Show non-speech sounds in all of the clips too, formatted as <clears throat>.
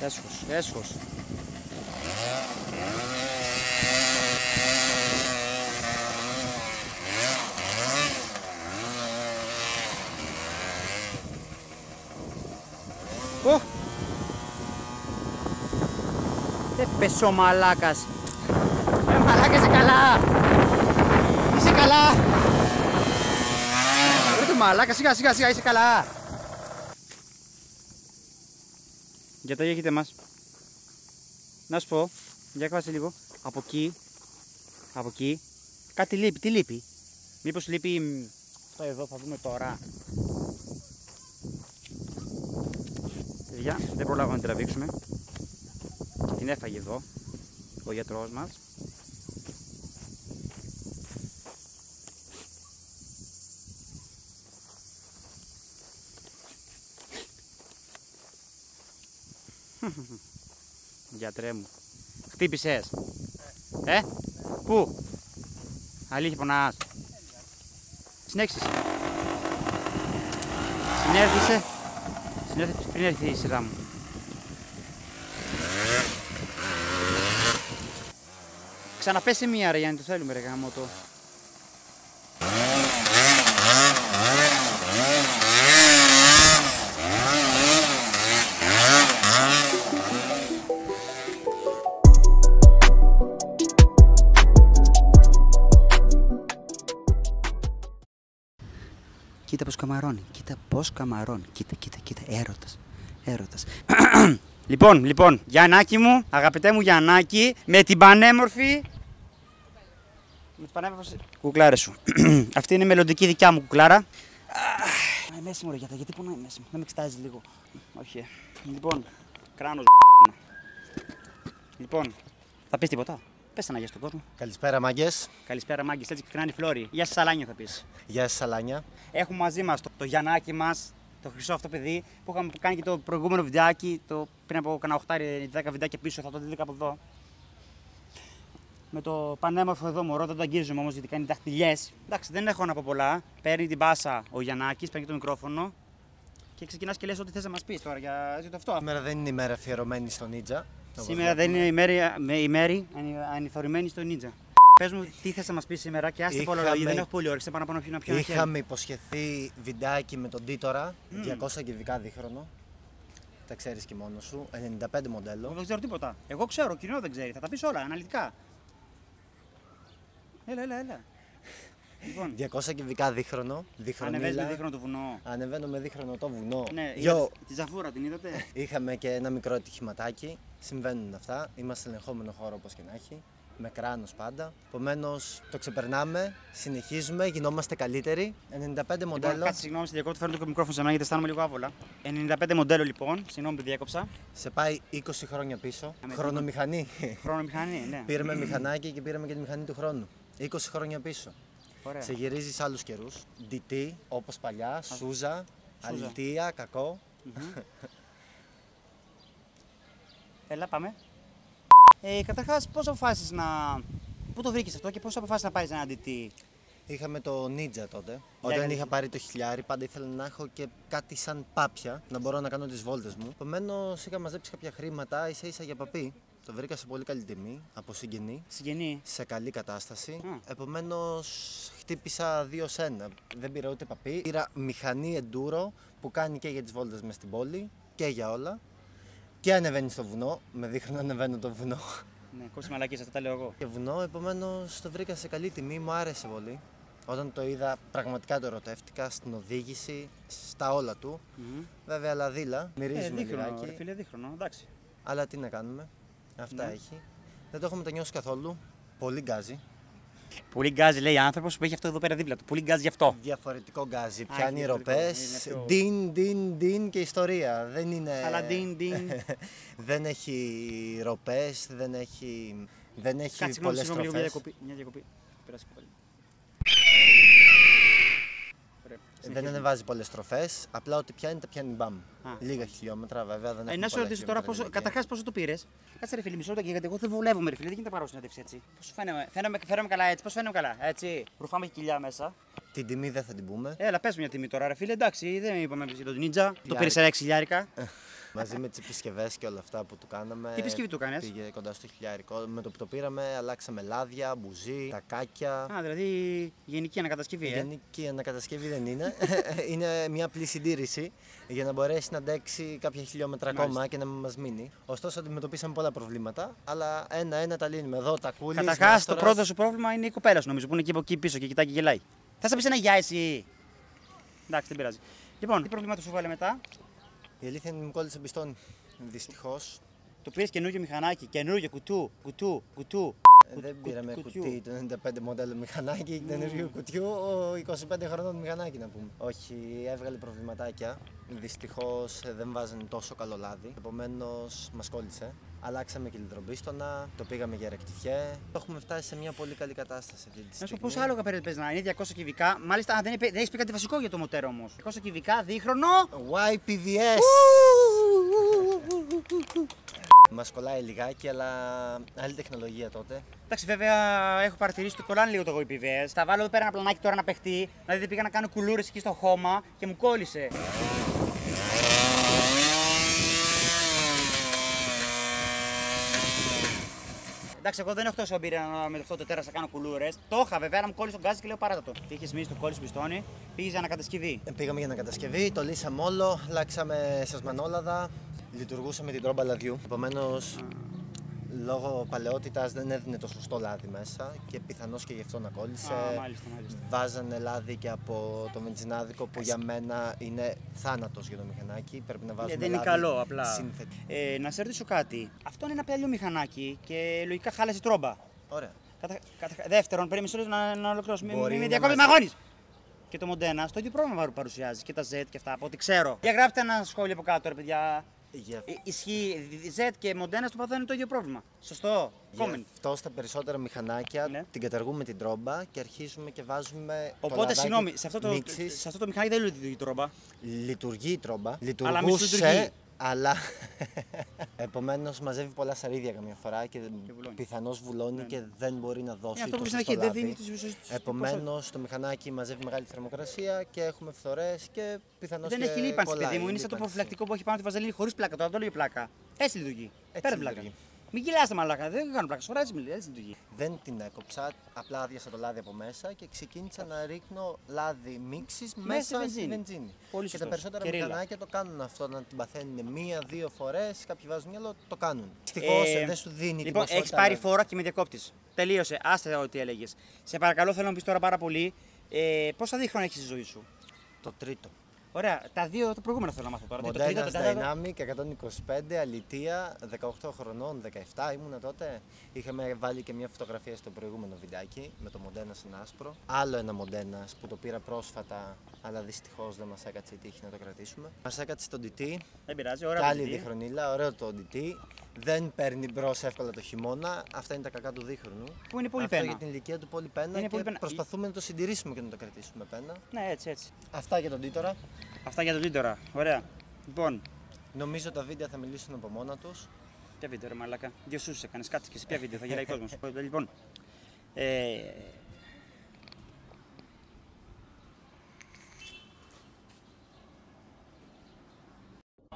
Έσχος, έσχος. Ω! Έπεσε ο μαλάκας. Ε, μαλάκας είσαι καλά. Είσαι καλά. Ρε το μαλάκα, σιγά σιγά σιγά είσαι καλά. Γιατί έχετε μας. Να σου πω, για κάτσε λίγο. Από εκεί, από εκεί, κάτι λείπει. Τι λείπει. Μήπως λείπει μ, αυτό εδώ, θα δούμε τώρα. Παιδιά, δεν προλάβαμε να την τραβήξουμε. Την έφαγε εδώ ο γιατρός μας. <laughs> Γιατρέ μου. Χτύπησες. Ε, πού; Αλήθεια πονάς. Συνέχισες. Συνέρθησε. Συνέρθησε πριν έρθει η σειρά μου. Ξαναπέσει μία ρε Γιάννη, το θέλουμε ρε γάμο κοίτα πως καμαρώνει, κοίτα, κοίτα, κοίτα, έρωτας, έρωτας. <clears throat> λοιπόν, λοιπόν, Γιαννάκη μου, αγαπητέ μου Γιαννάκη, με την πανέμορφη... Με την πανέμορφη κουκλάρα σου. <clears throat> Αυτή είναι η μελλοντική δικιά μου κουκλάρα. Αχ, η μέση μου ρε γιατί, γιατί πονάει η μέση μου, δεν με εξετάζει λίγο. Όχι. ε. Λοιπόν, κράνος Λοιπόν, θα πεις τίποτα; Πες ένα γεια στον κόσμο. Καλησπέρα, μάγκες. Καλησπέρα μάγκες, έτσι πυκνάνε η Φλόρη. Γεια σας Σαλάνιο θα πεις. Γεια σας, Σαλάνια. Έχουμε μαζί μας το, το Γιαννάκι μας, το χρυσό αυτό παιδί που είχαμε κάνει και το προηγούμενο βιντεάκι. Το, πριν από κανένα 8-10 βιντεάκια πίσω, θα το δείτε από εδώ. Με το πανέμορφο εδώ μωρό, δεν το αγγίζουμε όμως γιατί κάνει δαχτυλιές. Εντάξει, δεν έχω να πω πολλά. Παίρνει την μπάσα ο Γιαννάκης, παίρνει το μικρόφωνο και ξεκινάς και λες ό,τι θες να μας πεις τώρα για για το αυτό. Σήμερα δεν είναι ημέρα αφιερωμένη στο Νίτζα. Όπως Σήμερα δεν βλέπουμε. είναι η μέρη, με- η μέρη ανη- ανηθωρημένη στο Νίτζα. Πες μου τι θες να μας πεις σήμερα και άστε πολλά Είχαμε- λόγια. Δεν έχω πολύ όρεξη. Πάνω πάνω να πιω ένα χέρι. Είχαμε υποσχεθεί βιντεάκι με τον Τίτορα, 200 κυβικά δίχρονο. Τα ξέρεις και μόνος σου. 95 Εγώ μοντέλο. δεν ξέρω τίποτα. Εγώ ξέρω, ο κοινό δεν ξέρει. Θα τα πεις όλα αναλυτικά. Έλα, έλα, έλα. Λοιπόν, 200 κυβικά δίχρονο. ανεβαίνεις με Διχρονίλα. δείχνω το βουνό. Ανεβαίνω με δίχρονο το βουνό. Ναι, Γιο, είδατε τη ζαφούρα την είδατε; είχαμε και ένα μικρό ατυχηματάκι. Συμβαίνουν αυτά. Είμαστε σε ελεγχόμενο χώρο όπως και να έχει. Με κράνος πάντα. Επομένως το ξεπερνάμε, συνεχίζουμε, γινόμαστε καλύτεροι. 95 Λοιπόν, μοντέλο. κάτσε συγγνώμη, στη διακόπτω, φέρνω το μικρόφωνο σε μένα γιατί αισθάνομαι λίγο άβολα. 95 μοντέλο λοιπόν, συγγνώμη που διέκοψα. Σε πάει 20 χρόνια πίσω. με Χρονομηχανή. Χρονομηχανή, ναι. πήραμε μηχανάκι και πήραμε και τη μηχανή του χρόνου. 20 χρόνια πίσω. Ωραία. Σε γυρίζει σε άλλους καιρούς. DT, όπως παλιά, Σούζα, Αλητία, κακό. Έλα, πάμε. Ε, Καταρχάς, πώς αποφάσισες να. Πού το βρήκες αυτό και πώς αποφάσισες να πάρεις ένα αντιτή. Είχαμε το Ninja τότε. Για Όταν να- είχα πάρει το χιλιάρι, πάντα ήθελα να έχω και κάτι σαν πάπια, να μπορώ να κάνω τις βόλτες μου. Επομένως, είχα μαζέψει κάποια χρήματα ίσα ίσα για παπί. Το βρήκα σε πολύ καλή τιμή, από συγγενή, Συγγενή. σε καλή κατάσταση. Α. Επομένως, χτύπησα δύο σε ένα. Δεν πήρα ούτε παπί. Πήρα μηχανή enduro που κάνει και για τις βόλτες μες στην πόλη και για όλα. Και ανεβαίνει στο βουνό. Με δείχνει να ανεβαίνω το βουνό. Ναι, κόψει μαλακίες, αυτά τα λέω εγώ. Και βουνό, επομένως το βρήκα σε καλή τιμή, μου άρεσε πολύ. Όταν το είδα, πραγματικά το ερωτεύτηκα στην οδήγηση, στα όλα του. Μμμ. Βέβαια, λαδίλα, Ε, μυρίζουμε δίχρονο, ρε λιγάκι. φίλε, δίχρονο, εντάξει. Αλλά τι να κάνουμε, αυτά Ναι. έχει. Δεν το έχω μετανιώσει καθόλου. Πολύ γκάζι. Πολύ γκάζι λέει άνθρωπος που έχει αυτό εδώ πέρα δίπλα του. Πολύ γκάζι γι' αυτό. Διαφορετικό γκάζι. Α, Πιάνει έχει διαφορετικό, ροπές. είναι πιο- Ντιν, ντιν, ντιν και ιστορία. Δεν είναι. Αλλά ντιν, ντιν. <laughs> δεν έχει ροπές, δεν έχει, δεν έχει Κάτσε, συγγνώμη, πολλές συγγνώμη, λίγο μια τροφέ. διακοπή. Μια διακοπή. Περάσει η κοπέλα. Ωραία. Δεν συνεχίζουμε. ανεβάζει πολλές τροφέ. Απλά ό,τι πιάνει τα πιάνει μπαμ. Α. Λίγα χιλιόμετρα βέβαια. Δεν Ε, έχουμε να σου πολλά ρωτήσω τώρα, χιλιόμετρα πόσο, διάρκεια. καταρχάς πόσο το πήρες; Κάτσε ρε φίλε, μισό λεπτό γιατί εγώ δεν βολεύομαι, ρε φίλε. Δεν γίνεται να πάρω συνέντευξη έτσι. Πώς φαίνομαι, φαίνομαι, φαίνομαι καλά έτσι. Πώς φαίνομαι καλά, έτσι. Ρουφάμε και κοιλιά μέσα. Την τιμή δεν θα την πούμε. Έλα, πες μια τιμή τώρα, ρε φίλε. Εντάξει, δεν είπαμε για τον Νίτζα. Το Χιλιάρικα. πήρε σε 6 χιλιάρικα. <laughs> Μαζί με τις επισκευές και όλα αυτά που του κάναμε. Τι επισκευή του κάνες; Πήγε κοντά στο χιλιάρικο. Με το που το πήραμε, αλλάξαμε λάδια, μπουζί, τακάκια. Α, δηλαδή γενική ανακατασκευή, Η ε. γενική ανακατασκευή δεν είναι. <laughs> <laughs> είναι μια απλή συντήρηση για να μπορέσει να αντέξει κάποια χιλιόμετρα ακόμα Μάλιστα. και να μην μας μείνει. Ωστόσο, αντιμετωπίσαμε πολλά προβλήματα, αλλά ένα-ένα τα λύνουμε. Εδώ τα κούλη. Καταρχάς, το πρώτο σου πρόβλημα είναι η κοπέλα σου, νομίζω, που είναι εκεί, από εκεί πίσω και κοιτάει και γελάει. Θα σα πει ένα γεια, εσύ. Εντάξει, δεν πειράζει. Λοιπόν, τι προβλήματα σου βάλε μετά; Η αλήθεια είναι ότι μου κόλλησε πιστόν. Δυστυχώς. Το πήρες καινούργιο μηχανάκι, καινούργιο κουτού, κουτού, κουτού. Κου- Δεν κου- πήραμε κουτιού. κουτί το 95 μοντέλο μηχανάκι και ενεργείου κουτιού, ο 25 χρονών μηχανάκι να πούμε. Όχι, έβγαλε προβληματάκια. Δυστυχώ δεν βάζανε τόσο καλό λάδι. Επομένω μα κόλλησε. Αλλάξαμε και λιδρομπίστονα, το πήγαμε για ρεκτιφιέ. Έχουμε φτάσει σε μια πολύ καλή κατάσταση αυτή τη Να σου στιγμή. πω πόσα άλογα παίρνει παίζει να είναι 200 κυβικά. Μάλιστα, α, δεν, είπε- δεν έχει πει κάτι βασικό για το μοτέρ όμω. 200 κυβικά, δίχρονο. YPVS! Μας κολλάει λιγάκι, αλλά άλλη τεχνολογία τότε. Εντάξει, βέβαια έχω παρατηρήσει ότι κολλάνε λίγο το εγώ PVS. Θα βάλω εδώ πέρα ένα πλανάκι τώρα να παιχτεί. Δηλαδή πήγα να κάνω κουλούρες εκεί στο χώμα και μου κόλλησε. Εντάξει, εγώ δεν έχω τόσο εμπειρία να- με αυτό το τέρας να κάνω κουλούρες. Το είχα βέβαια, αλλά μου κόλλησε τον γκάζι και λέω παράτα το. Είχες μείνει το κόλλησε πιστόνι, πήγες για ανακατασκευή. Ε, Πήγαμε για ανακατασκευή, το λύσαμε όλο, αλλάξαμε σασμανόλαδα, λειτουργούσαμε την τρόμπα λαδιού. Επομένως, λόγω παλαιότητας δεν έδινε το σωστό λάδι μέσα και πιθανώς και γι' αυτό να κόλλησε. Α, μάλιστα, μάλιστα. Βάζανε λάδι και από το βενζινάδικο που για μένα είναι θάνατος για το μηχανάκι. Πρέπει να βάζουμε Ε, δεν είναι λάδι καλό, απλά. σύνθετη. Ε, να σε ρωτήσω κάτι. Αυτό είναι ένα παλιό μηχανάκι και λογικά χάλασε τρόμπα. Ωραία. Κατα... Κατα... Δεύτερον, πρέπει μισό λεπτό να, να ολοκληρώσω. Μην Μπορεί μη, μη να διακόπτει, μας- με αγώνεις. Και το Μοντένα, στο ίδιο πρόβλημα παρου- παρουσιάζει. Και τα Z και αυτά, από ό,τι ξέρω. Για γράψτε ένα σχόλιο από κάτω, ρε παιδιά. Γι' Ε, Ισχύει, Z και Μοντένα στο παθό είναι το ίδιο πρόβλημα. Σωστό. Γι' Comment. αυτό στα περισσότερα μηχανάκια Ναι. την καταργούμε την τρόμπα και αρχίζουμε και βάζουμε. το Οπότε, λαδάκι συγγνώμη, σε αυτό, το, μίξης. σε αυτό το μηχανάκι δεν λειτουργεί η τρόμπα. Λειτουργεί η τρόμπα. μη σου Λειτουργούσε, λειτουργεί. Αλλά. <laughs> Επομένως μαζεύει πολλά σαρίδια καμιά φορά και, βουλώνει. πιθανώς βουλώνει Ναι, ναι. και δεν μπορεί να δώσει. Είναι αυτό που το στην σωστό αρχή, δεν λάδι. δίνει τη σωστή- σωστή Επομένως το μηχανάκι μαζεύει μεγάλη θερμοκρασία και έχουμε φθορές και πιθανώς. Δεν έχει λίπανση, παιδί μου. Είναι σαν το προφυλακτικό που έχει πάνω τη βαζελίνη χωρίς πλάκα. Τώρα το λέω για πλάκα. Έτσι λειτουργεί. Έτσι Πέρα πλάκα. Λειτουργεί. Μην κυλάστε μαλάκα. Δεν κάνω πλάκα. Σωρά έτσι μιλάει. Έτσι λειτουργεί. Δεν την έκοψα, απλά άδειασα το λάδι από μέσα και ξεκίνησα να ρίχνω λάδι μίξης Μέσα μέσα στη στη βενζίνη. βενζίνη. Πολύ και τα σωστός. περισσότερα Κερίλα. μηχανάκια το κάνουν αυτό, να την παθαίνουν μία-δύο φορές. Κάποιοι βάζουν μυαλό, το κάνουν. Ευτυχώ Ε, δεν σου δίνει Λοιπόν, την έχεις ποσότητα, πάρει αλλά- φόρα και με διακόπτη. Τελείωσε. Άστε ό,τι έλεγες. Σε παρακαλώ, θέλω να μου πεις τώρα πάρα πολύ. Ε, πόσα δίχρονα έχεις στη ζωή σου; Το τρίτο. Ωραία. Τα δύο τα προηγούμενα θέλω να μάθω τώρα. Το τρίτο, Μοντένα το τέταρτο. Dynamic 125, αλητία, 18 χρονών, 17 ήμουνα τότε. Είχαμε βάλει και μια φωτογραφία στο προηγούμενο βιντεάκι με το Μοντένα στην άσπρο. Άλλο ένα Μοντένα που το πήρα πρόσφατα, αλλά δυστυχώς δεν μας έκατσε η τύχη να το κρατήσουμε. Μας έκατσε το DT, Δεν πειράζει. και Ωραία. άλλη παιδί. διχρονίλα, ωραίο το DT. Δεν παίρνει μπρος εύκολα το χειμώνα. Αυτά είναι τα κακά του δίχρονου. Που είναι πολύ Αυτό πένα. για την ηλικία του πολύ πένα Είναι και πολύ πένα. προσπαθούμε να το συντηρήσουμε και να το κρατήσουμε πένα. Ναι, έτσι, έτσι. Αυτά για τον Τίτορα. Αυτά για το Τίτορα. Ωραία. Λοιπόν, Νομίζω τα βίντεο θα μιλήσουν από μόνα τους. ποια βίντεο, ρε Μαλάκα; Δύο σου έκανες. Κάτσε και σε ποια βίντεο, θα γελάει ο κόσμος. <laughs> λοιπόν. Ε,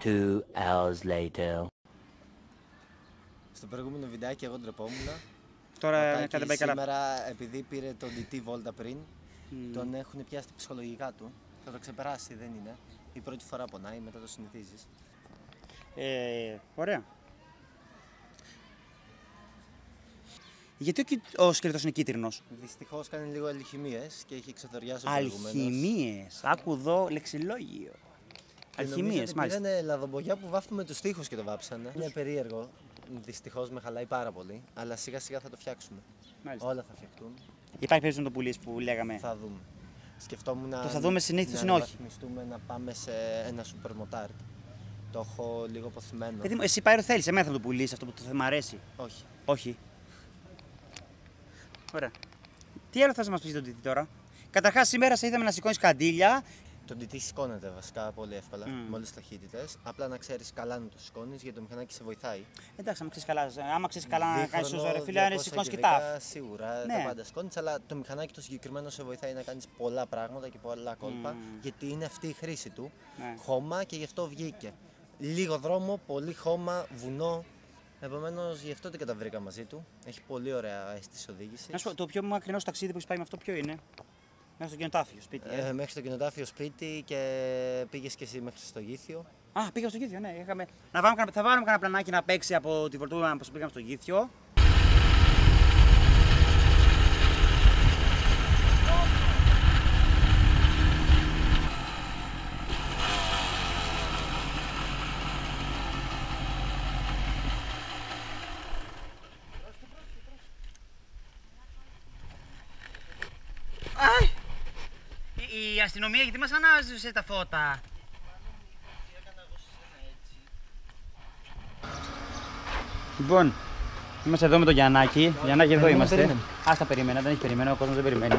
Two hours later. Στο προηγούμενο βιντεάκι εγώ ντρεπόμουν. τώρα Ο κάτι Τάκης δεν πάει καλά. σήμερα επειδή πήρε τον DT βόλτα πριν, Μμμ. τον έχουν πιάσει τα ψυχολογικά του. Θα το ξεπεράσει, δεν είναι. Η πρώτη φορά πονάει, μετά το συνηθίζεις. Ε, ωραία. Γιατί ο, κοι- ο σκελετός είναι κίτρινος; Δυστυχώς κάνει λίγο αλχημίες και έχει ξεθοριάσει ο προηγούμενος. Αλχημίες. Άκου εδώ λεξιλόγιο. Και νομίζω Αλχημίες, ότι μάλιστα. Πήρανε λαδομπογιά που βάφουμε τους τοίχους και το βάψανε. Είναι περίεργο. Δυστυχώς με χαλάει πάρα πολύ. Αλλά σιγά σιγά θα το φτιάξουμε. Μάλιστα. Όλα θα φτιαχτούν. Υπάρχει περίπτωση να το πουλήσεις που λέγαμε. Θα δούμε. Σκεφτόμουν Το θα δούμε συνήθως να είναι όχι. αναβαθμιστούμε να πάμε σε ένα σούπερ μοτάρ. Το έχω λίγο αποθυμένο. Παιδί μου, εσύ πάει θέλεις, εμένα θα το πουλήσεις αυτό που το θέμα αρέσει. Όχι. Όχι. Ωραία. Τι άλλο θα μας πεις τον Τίτη τώρα; Καταρχάς, σήμερα σε είδαμε να σηκώνεις καντήλια. Το DT σηκώνεται βασικά πολύ εύκολα, Μμμ. με όλες τις ταχύτητες. Απλά να ξέρεις καλά να το σηκώνεις γιατί το μηχανάκι σε βοηθάει. Εντάξει, άμα ξέρεις καλά, άμα ξέρεις καλά να κάνεις Δίχρονο, σωστό ρε φίλε, είναι 200 σηκώνεις και κυβικά, τάφ. Σίγουρα, Ναι. τα πάντα σηκώνεις, αλλά το μηχανάκι το συγκεκριμένο σε βοηθάει να κάνεις πολλά πράγματα και πολλά κόλπα. Μμμ. Γιατί είναι αυτή η χρήση του. Ναι. Χώμα και γι' αυτό βγήκε. Λίγο δρόμο, πολύ χώμα, βουνό. Επομένως γι' αυτό και τα βρήκα μαζί του. Έχει πολύ ωραία αίσθηση οδήγησης. Να σου πω, το πιο μακρινό ταξίδι που έχεις πάει με αυτό ποιο είναι; Μέχρι στο κοινοτάφιο, σπίτι. Ε. Ε, μέχρι το κοινοτάφιο σπίτι και πήγες και εσύ μέχρι στο Γήθιο. Α, πήγα στο Γήθιο, ναι. Είχαμε... Να βάλουμε, κανένα- θα βάλουμε κανένα πλανάκι να παίξει από τη Βορτούμα που πήγαμε στο Γήθιο. Αστυνομία γιατί μας ανάζησε τα φώτα. Λοιπόν, είμαστε εδώ με τον Γιαννάκη. Γιαννάκη, εδώ περιμένω, είμαστε. περιμένω. Α τα περίμενα, δεν έχει περιμένει, ο κόσμος δεν περιμένει.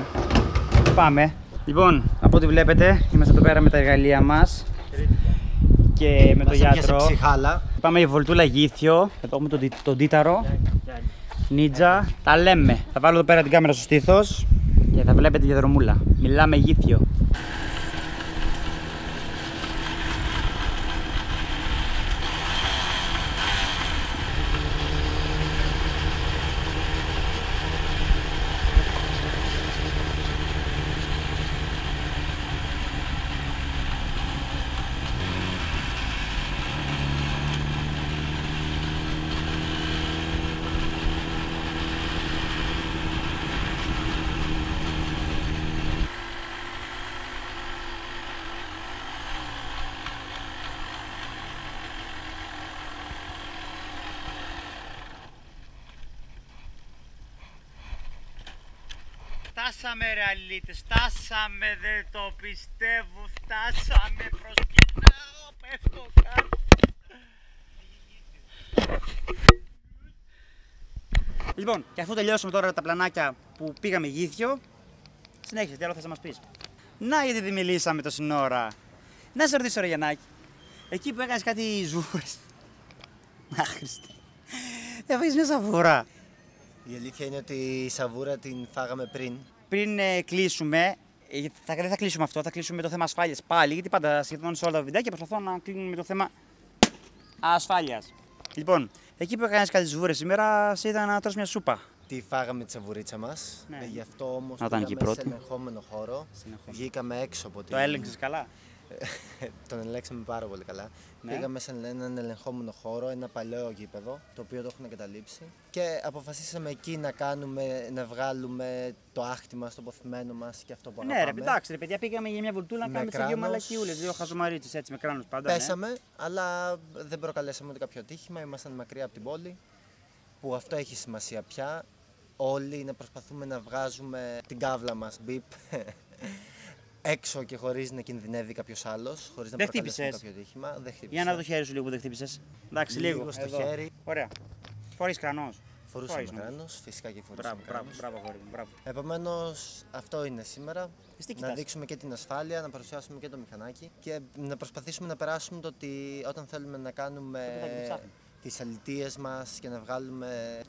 Πάμε. Λοιπόν, από ό,τι βλέπετε, είμαστε εδώ πέρα με τα εργαλεία μας και με τον Μας έπιασε γιατρό. ψυχάλα. Πάμε για βολτούλα γήθιο. Εδώ έχουμε τον, τί- τον τίταρο. Νίτζα. Τα λέμε. Θα βάλω εδώ πέρα την κάμερα στο στήθος και θα βλέπετε τη δρομούλα. Μιλάμε γήθιο. Φτάσαμε ρε αλήτες, φτάσαμε, δεν το πιστεύω, φτάσαμε, προσκυνάω, πέφτω κάτω. Λοιπόν, και αφού τελειώσαμε τώρα τα πλανάκια που πήγαμε γήθιο, συνέχισε, τι άλλο θες να μας πεις; Να γιατί δεν μιλήσαμε τόση ώρα. Να σε ρωτήσω ρε Γιαννάκη, εκεί που έκανες κάτι ζούρες. Άχρηστη. Έφαγες μια σαβούρα. Η αλήθεια είναι ότι η σαβούρα την φάγαμε πριν. πριν ε, κλείσουμε, ε, γιατί θα, δεν θα κλείσουμε αυτό, θα κλείσουμε με το θέμα ασφάλειας πάλι. Γιατί πάντα σχεδόν σε όλα τα βιντεάκια προσπαθώ να κλείνουμε με το θέμα ασφάλειας. Λοιπόν, εκεί που έκανες κάτι ζούρε σήμερα, σε είδα να τρως μια σούπα. Τη φάγαμε τη σαβουρίτσα μας. Ναι. Ε, γι' αυτό όμως Να ήταν και η πήγαμε σε πρώτη. ελεγχόμενο χώρο. Συνεχόμενο. Βγήκαμε έξω από την. Το έλεγξες καλά; Τον ελέγξαμε πάρα πολύ καλά. Ναι. Πήγαμε σε έναν ελεγχόμενο χώρο, ένα παλαιό γήπεδο, το οποίο το έχουν εγκαταλείψει. Και αποφασίσαμε εκεί να κάνουμε, να βγάλουμε το άχτη μα, το ποθημένο μας και αυτό που Ναι, αγαπάμε. ρε, εντάξει, ρε παιδιά, πήγαμε για μια βουλτούλα να Με κάνουμε τις δύο κράνος. μαλακιούλες, δύο χαζομαρίτσες έτσι με κράνος πάντα. ναι. Πέσαμε, αλλά δεν προκαλέσαμε ούτε κάποιο ατύχημα. Ήμασταν μακριά από την πόλη, που αυτό έχει σημασία πια. Όλοι να προσπαθούμε να βγάζουμε την κάβλα μας, μπιπ, έξω και χωρίς να κινδυνεύει κάποιος άλλος, χωρίς να Δεν προκαλέσουμε χτύπησες. κάποιο ατύχημα. Δεν χτύπησα. Για να δω το χέρι σου λίγο που δεν χτύπησες. Εντάξει, λίγο. Λίγο στο εδώ. χέρι. Ωραία. Φορείς κρανός. Φορούσαμε Φορείς, νομίζω. κράνος, φυσικά και φορούσαμε Μπράβο, μπράβο, κράνος. μπράβο, αγόρι μου, μπράβο. Επομένως, αυτό είναι σήμερα. Εσύ τι να κοιτάς; δείξουμε και την ασφάλεια, να παρουσιάσουμε και το μηχανάκι και να προσπαθήσουμε να περάσουμε το ότι όταν θέλουμε να κάνουμε παιδάκι το ψάχνει. τις αλητίες μας και να βγάλουμε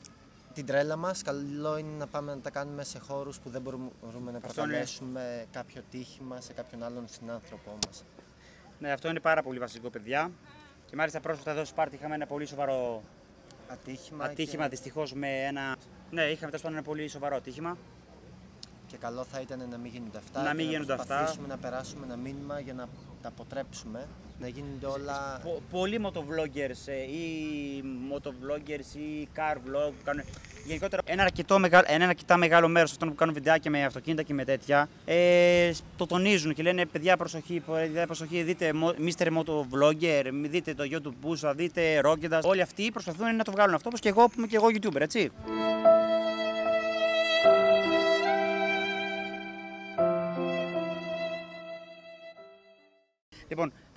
την τρέλα μας, καλό είναι να πάμε να τα κάνουμε σε χώρους που δεν μπορούμε να Αυτό προκαλέσουμε κάποιο τύχημα σε κάποιον άλλον συνάνθρωπό μας. Ναι, αυτό είναι πάρα πολύ βασικό, παιδιά. Και μάλιστα πρόσφατα εδώ στο Σπάρτη είχαμε ένα πολύ σοβαρό Ατύχημα, ατύχημα και, δυστυχώς με ένα. Ναι, είχαμε τέλος πάντων ένα πολύ σοβαρό ατύχημα. Και καλό θα ήταν να μην γίνονται αυτά Να και μην γίνονται αυτά. να προσπαθήσουμε να περάσουμε ένα μήνυμα για να τα αποτρέψουμε, να γίνονται όλα... Πο- πολλοί motovloggers ε, ή motovloggers ή car vlog που κάνουν. Γενικότερα ένα αρκετό μεγάλο, ένα αρκετά μεγάλο μέρος αυτών που κάνουν βιντεάκια με αυτοκίνητα και με τέτοια ε, το τονίζουν και λένε παιδιά προσοχή, παιδιά, προσοχή δείτε mo- Mr. Motovlogger, μη δείτε το YouTube Boost, δείτε Rocket Όλοι αυτοί προσπαθούν να το βγάλουν αυτό όπως και εγώ που είμαι και εγώ YouTuber, έτσι.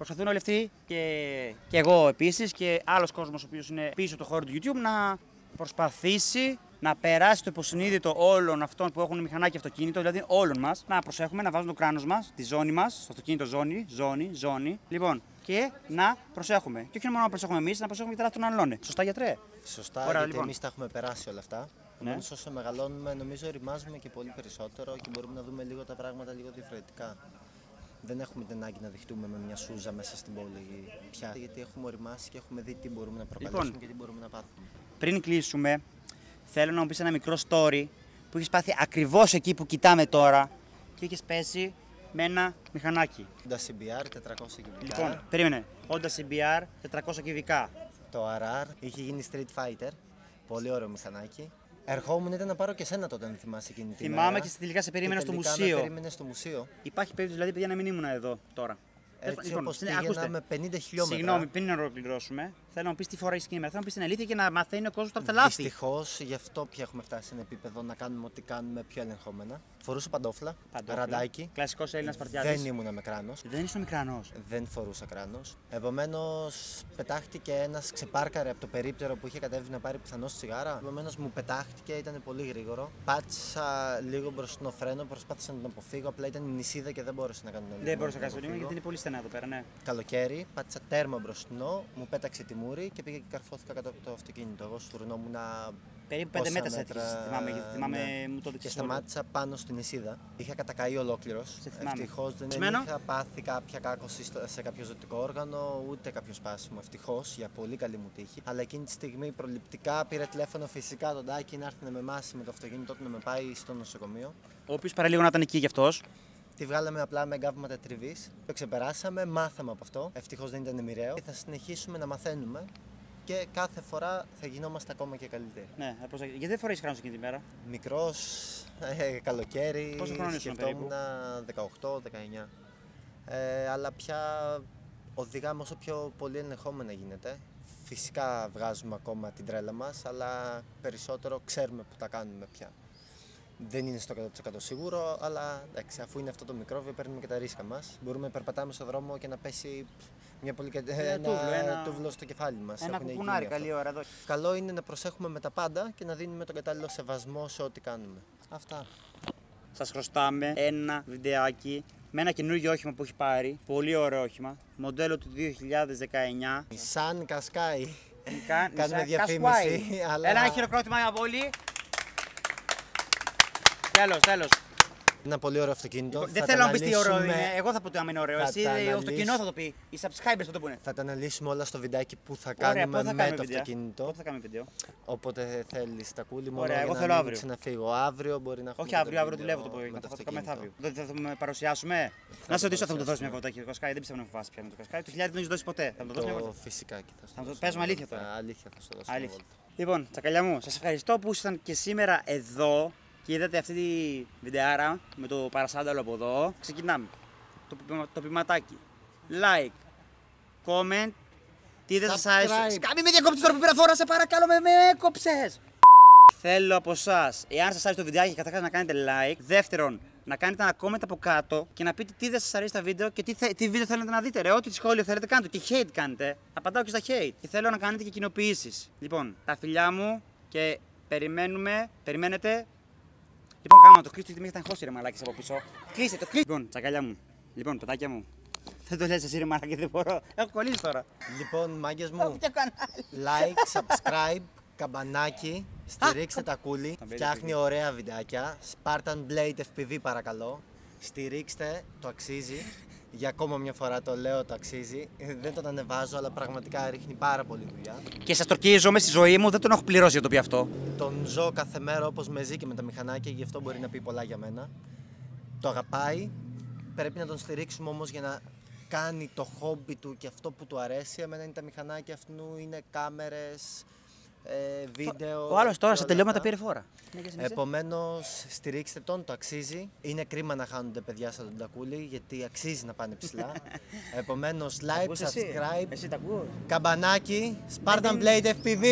Προσπαθούν όλοι αυτοί και, και εγώ επίσης και άλλος κόσμος ο οποίος είναι πίσω το χώρο του YouTube να προσπαθήσει να περάσει το υποσυνείδητο όλων αυτών που έχουν μηχανάκι αυτοκίνητο, δηλαδή όλων μας, να προσέχουμε να βάζουμε το κράνος μας, τη ζώνη μας, στο αυτοκίνητο ζώνη, ζώνη, ζώνη. Λοιπόν, και να προσέχουμε. Και όχι μόνο να προσέχουμε εμείς, να προσέχουμε και τα των άλλων. Σωστά, γιατρέ. Σωστά, Ωραία, γιατί λοιπόν. εμείς τα έχουμε περάσει όλα αυτά. Ναι. Επομένως, όσο μεγαλώνουμε, νομίζω ρημάζουμε και πολύ περισσότερο και μπορούμε να δούμε λίγο τα πράγματα λίγο διαφορετικά. Δεν έχουμε την ανάγκη να δειχτούμε με μια σούζα μέσα στην πόλη πια. Γιατί έχουμε οριμάσει και έχουμε δει τι μπορούμε να προκαλέσουμε Λοιπόν. και τι μπορούμε να πάθουμε. Πριν κλείσουμε, θέλω να μου πεις ένα μικρό story που έχεις πάθει ακριβώς εκεί που κοιτάμε τώρα και έχεις πέσει με ένα μηχανάκι. Honda CBR 400 κυβικά. Λοιπόν, περίμενε. Honda CBR 400 κυβικά. Το RR είχε γίνει Street Fighter. Πολύ ωραίο μηχανάκι. Ερχόμουν ήταν να πάρω και σένα τότε, αν θυμάσαι εκείνη τη Θυμάμαι μέρα. και τελικά σε περίμενα Και στο τελικά μουσείο. Με περίμενες στο μουσείο. Υπάρχει περίπτωση δηλαδή, παιδιά, να μην ήμουν εδώ τώρα. Έτσι Λοιπόν, όπως συνε- πήγαινα ακούστε. με 50 χιλιόμετρα. Συγγνώμη, πριν ολοκληρώσουμε, θέλω να μου πεις τι φορά σήμερα. Θέλω να μου πεις την αλήθεια και να μαθαίνει ο κόσμος από τα λάθη. Δυστυχώς, γι' αυτό πια έχουμε φτάσει σε ένα επίπεδο να κάνουμε ό,τι κάνουμε πιο ελεγχόμενα. Φορούσα παντόφλα, Παντόφλα. ραντάκι. Κλασικός Έλληνας Σπαρτιάτη. Δεν ήμουνα με κράνος. Δεν είσαι ο μικρανό. Δεν φορούσα κράνος. Επομένως, πετάχτηκε ένας, ξεπάρκαρε από το περίπτερο που είχε κατέβει να πάρει πιθανώς τσιγάρα. Επομένως, μου πετάχτηκε, ήταν πολύ γρήγορο. Πάτησα λίγο μπροστινό φρένο, προσπάθησα να τον αποφύγω. Απλά ήταν η νησίδα και δεν μπόρεσα να κάνω τον Δεν μπορούσα να κάνω το λίμνο γιατί είναι πολύ στενά εδώ πέρα, ναι. Καλοκαίρι, πάτησα τέρμα μπροστινό, μου πέταξε τη μούρη και πήγα και καρφώθηκα κάτω από το αυτοκίνητο. Εγώ στουρνόμουν Περίπου 5 πόσα μέτρα σε μέτρα, έτυχε. Θυμάμαι, γιατί θυμάμαι ναι. μου το και δείξε. σταμάτησα πάνω στην νησίδα. Είχα κατακαεί ολόκληρος. Σε θυμάμαι. Ευτυχώς δεν Σμένο. είχα πάθει κάποια κάκωση στο- σε κάποιο ζωτικό όργανο, ούτε κάποιο σπάσιμο. Ευτυχώς για πολύ καλή μου τύχη. Αλλά εκείνη τη στιγμή προληπτικά πήρε τηλέφωνο φυσικά τον Τάκη να έρθει να με μάσει με το αυτοκίνητό του να με πάει στο νοσοκομείο. Ο οποίο παραλίγο να ήταν εκεί γι' αυτός. Τη βγάλαμε απλά με εγκάβματα τριβής. Το ξεπεράσαμε, μάθαμε από αυτό. Ευτυχώς δεν ήταν μοιραίο. Και θα συνεχίσουμε να μαθαίνουμε και κάθε φορά θα γινόμαστε ακόμα και καλύτεροι. Ναι, θα προσέχεις. γιατί δεν φοράει χρόνο εκείνη τη μέρα; Μικρός, ε, καλοκαίρι, Πόσο χρόνο ήσουν σκεφτόμουν 18-19. Ε, αλλά πια οδηγάμε όσο πιο πολύ ελεγχόμενα γίνεται. Φυσικά βγάζουμε ακόμα την τρέλα μας, αλλά περισσότερο ξέρουμε που τα κάνουμε πια. Δεν είναι στο 100% σίγουρο, αλλά εντάξει, αφού είναι αυτό το μικρόβιο, παίρνουμε και τα ρίσκα μας. Μπορούμε να περπατάμε στο δρόμο και να πέσει μια πολύ... ένα, τούβλο, ένα- τούβλο στο κεφάλι μας. Ένα Έχουν γίνει κουκουνάρι, αυτό. καλή ώρα εδώ. Καλό είναι να προσέχουμε με τα πάντα και να δίνουμε τον κατάλληλο σεβασμό σε ό,τι κάνουμε. Αυτά. Σας χρωστάμε ένα βιντεάκι με ένα καινούργιο όχημα που έχει πάρει. Πολύ ωραίο όχημα. Μοντέλο του 2019. Σαν κασκάι. Κα- Κάνουμε σαν διαφήμιση, Κασκουάι. αλλά- Ένα χειροκρότημα από όλοι. Τέλο, τέλο. Ένα πολύ ωραίο αυτοκίνητο. Λοιπόν, Δεν Θα θέλω τα να πεις τι ωραίο αναλύσουμε- είναι. Εγώ θα πω ότι άμα είναι ωραίο. θα Εσύ τα το αναλύσουμε. κοινό θα το πει. Οι subscribers θα το πούνε. Θα τα αναλύσουμε όλα στο βιντεάκι που θα Ωραία, κάνουμε πότε θα με κάνουμε το βίντεο; αυτοκίνητο. Πότε θα κάνουμε βίντεο; Όποτε θέλεις τα κούλι μόνο Ωραία, για εγώ να θέλω μην αύριο. ξαναφύγω. Αύριο μπορεί να έχουμε Όχι και το αύριο, αύριο βίντεο δουλεύω το με πρωί. Θα το κάνουμε αυτοκίνητο. μεθαύριο. Δεν θα το παρουσιάσουμε. Να σε ρωτήσω, θα μου το δώσεις μια παρουσιάσουμε. φωτάκι το Κασκάι. Δεν πιστεύω να με φάσει πια με το Κασκάι. Το χιλιάδε δεν έχει δώσει ποτέ. Θα μου το δώσεις μια Το φωτάκι. φυσικά και θα στο Θα μου το δώσω παίζουμε μια αλήθεια βόλτα. τώρα. Αλήθεια θα στο δώσω. μια Αλήθεια. βόλτα. Λοιπόν, τσακαλιά μου, σας ευχαριστώ που ήσασταν και σήμερα εδώ και είδατε αυτή τη βιντεάρα με το παρασάνταλο από εδώ. Ξεκινάμε. Το, πημα- το ποιηματάκι. Like, comment, τι δεν σας άρεσε; Subscribe. Σκάμι με διακόπτει τώρα που πήρα φόρα, σε παρακαλώ, με, με έκοψες. Θέλω από εσά, εάν σας άρεσε το βιντεάκι, καταρχά να κάνετε like. Δεύτερον, να κάνετε ένα comment από κάτω και να πείτε τι δεν σας αρέσει στα βίντεο και τι, θε, τι βίντεο θέλετε να δείτε. Ρε, ό,τι σχόλιο θέλετε κάντε και hate κάνετε. Απαντάω και στα hate. Και θέλω να κάνετε και κοινοποιήσεις. Λοιπόν, τα φιλιά μου και περιμένουμε, περιμένετε. Λοιπόν, κάμα το κλείσει, γιατί με έχετε αγχώσει ρε μαλάκες από πίσω. Κλείστε το, κλείστε. Λοιπόν, τσακαλιά μου. Λοιπόν, πετάκια μου. Δεν το λες εσύ ρε μαλάκι, δεν μπορώ. Έχω κολλήσει τώρα. Λοιπόν, μάγκες Έχω μου, πια κανάλι. like, subscribe, καμπανάκι, στηρίξτε τα κούλι. Τα Blade Φτιάχνει ωραία βιντεάκια. Spartan Blade FPV παρακαλώ. Στηρίξτε, το αξίζει. Για ακόμα μια φορά το λέω, το αξίζει. Δεν τον ανεβάζω, αλλά πραγματικά ρίχνει πάρα πολύ δουλειά. Και σας τορκίζομαι στη ζωή μου, δεν τον έχω πληρώσει για το πει αυτό. Τον ζω κάθε μέρα όπως με ζει και με τα μηχανάκια, γι' αυτό μπορεί να πει πολλά για μένα. Το αγαπάει. Πρέπει να τον στηρίξουμε όμως για να κάνει το χόμπι του και αυτό που του αρέσει. Εμένα είναι τα μηχανάκια αυτού, είναι κάμερες, ε, βίντεο. Ο άλλος τώρα και στα όλα τελειώματα αυτά. πήρε φόρα. Ναι, και συνέχισε. Επομένως, στηρίξτε τον, το αξίζει. Είναι κρίμα να χάνονται παιδιά σαν τον Τακούλη, γιατί αξίζει να πάνε ψηλά. <laughs> Επομένως, like, Ακούς εσύ; subscribe, Εσύ τα ακούς. καμπανάκι, Spartan Blade FPV!